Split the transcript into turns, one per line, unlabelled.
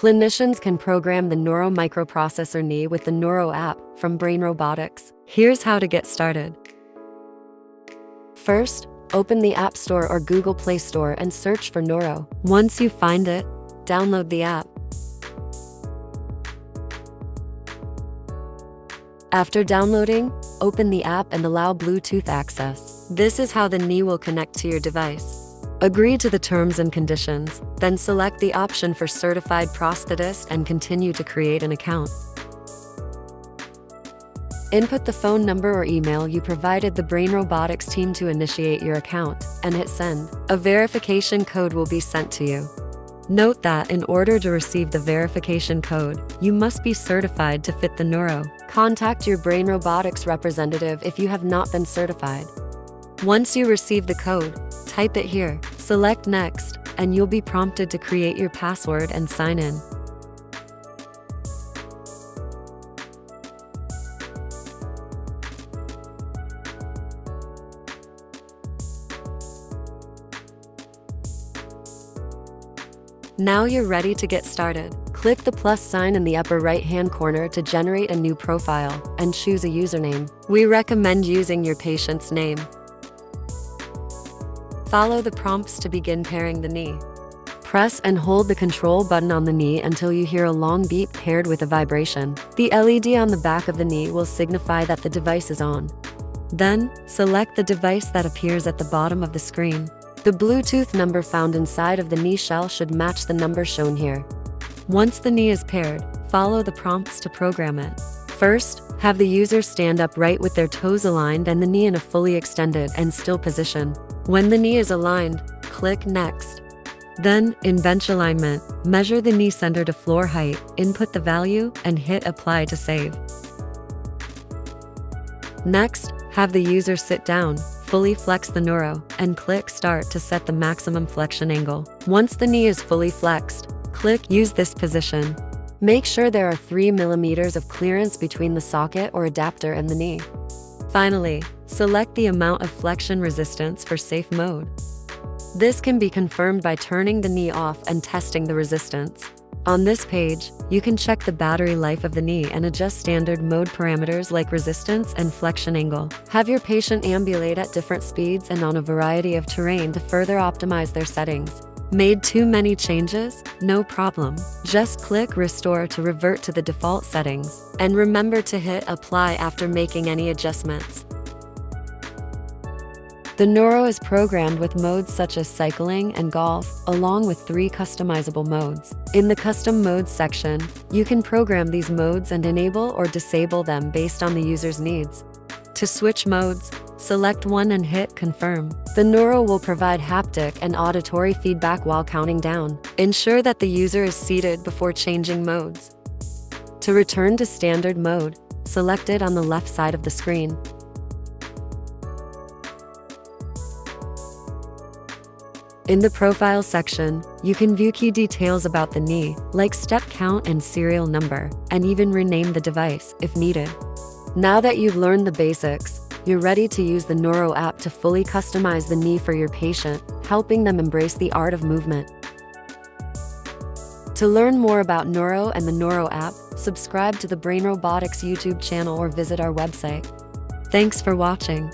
Clinicians can program the Kneuro microprocessor knee with the Kneuro app from Brain Robotics. Here's how to get started. First, open the App Store or Google Play Store and search for Kneuro. Once you find it, download the app. After downloading, open the app and allow Bluetooth access. This is how the knee will connect to your device. Agree to the terms and conditions, then select the option for certified prosthetist and continue to create an account. Input the phone number or email you provided the Brain Robotics team to initiate your account, and hit send. A verification code will be sent to you. Note that in order to receive the verification code, you must be certified to fit the Kneuro. Contact your Brain Robotics representative if you have not been certified. Once you receive the code, type it here, select Next, and you'll be prompted to create your password and sign in. Now you're ready to get started. Click the plus sign in the upper right hand corner to generate a new profile and choose a username. We recommend using your patient's name. Follow the prompts to begin pairing the knee. Press and hold the control button on the knee until you hear a long beep paired with a vibration. The LED on the back of the knee will signify that the device is on. Then, select the device that appears at the bottom of the screen. The Bluetooth number found inside of the knee shell should match the number shown here. Once the knee is paired, follow the prompts to program it. First, have the user stand upright with their toes aligned and the knee in a fully extended and still position. When the knee is aligned, click Next. Then, in bench alignment, measure the knee center to floor height, input the value, and hit Apply to save. Next, have the user sit down, fully flex the Kneuro, and click Start to set the maximum flexion angle. Once the knee is fully flexed, click Use this position. Make sure there are 3 millimeters of clearance between the socket or adapter and the knee. Finally, select the amount of flexion resistance for safe mode. This can be confirmed by turning the knee off and testing the resistance. On this page, you can check the battery life of the knee and adjust standard mode parameters like resistance and flexion angle. Have your patient ambulate at different speeds and on a variety of terrain to further optimize their settings. Made too many changes? No problem. Just click Restore to revert to the default settings. And remember to hit Apply after making any adjustments. The Kneuro is programmed with modes such as cycling and golf, along with three customizable modes. In the Custom Modes section, you can program these modes and enable or disable them based on the user's needs. To switch modes, select one and hit Confirm. The Kneuro will provide haptic and auditory feedback while counting down. Ensure that the user is seated before changing modes. To return to standard mode, select it on the left side of the screen. In the Profile section, you can view key details about the knee, like step count and serial number, and even rename the device if needed. Now that you've learned the basics, you're ready to use the Kneuro app to fully customize the knee for your patient, helping them embrace the art of movement. To learn more about Kneuro and the Kneuro app, subscribe to the Brain Robotics YouTube channel or visit our website. Thanks for watching.